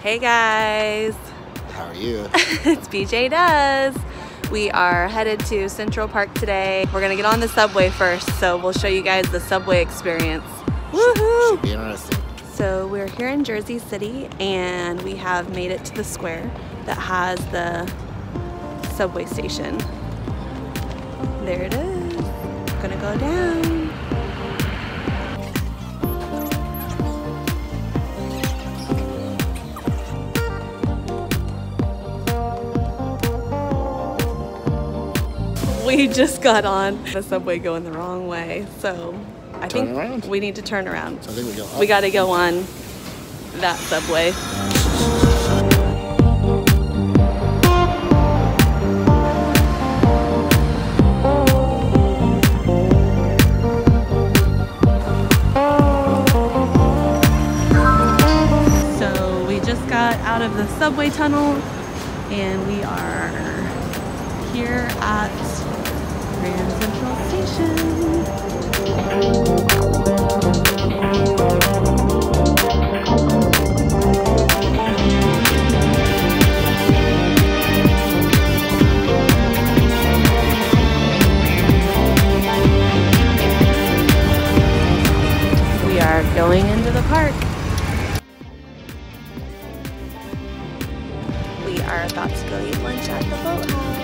Hey guys, How are you? it's BJ Does. We are headed to Central Park today. We're gonna get on the subway first, so we'll show you guys the subway experience. Woohoo! Should be interesting. So we're here in Jersey City and we have made it to the square that has the subway station. There it is. Gonna go down. We just got on the subway going the wrong way, so I Turn think around? we need to turn around. So we go. We got to go on that subway. So we just got out of the subway tunnel and we are here at Grand Central Station. We are going into the park. We are about to go eat lunch at the boathouse.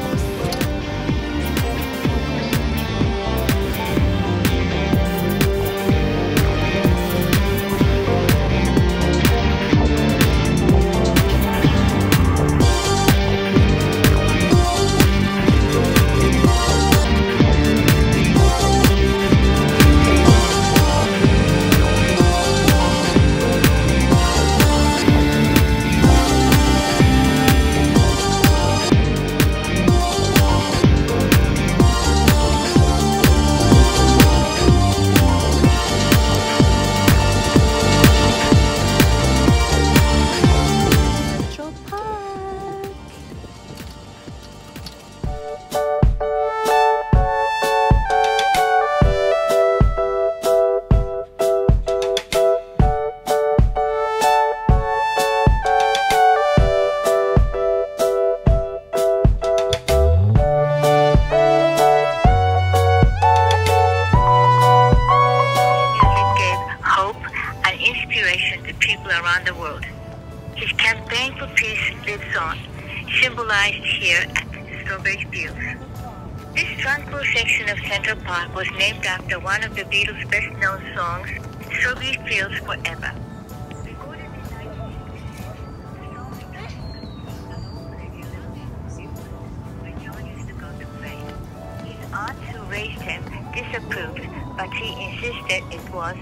His campaign for peace lives on, symbolized here at Strawberry Fields. This tranquil section of Central Park was named after one of the Beatles' best-known songs, Strawberry Fields Forever. Recorded in 1966, when John used to go to play. His aunt who raised him disapproved, but he insisted it was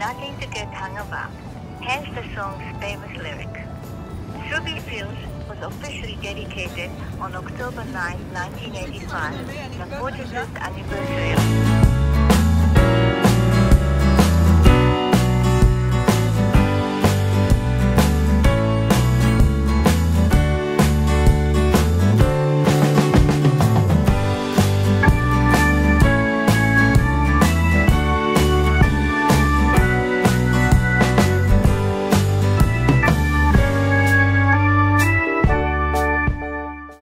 nothing to get hung about. Hence the song's famous lyric. Strawberry Fields was officially dedicated on October 9, 1985, the 45th anniversary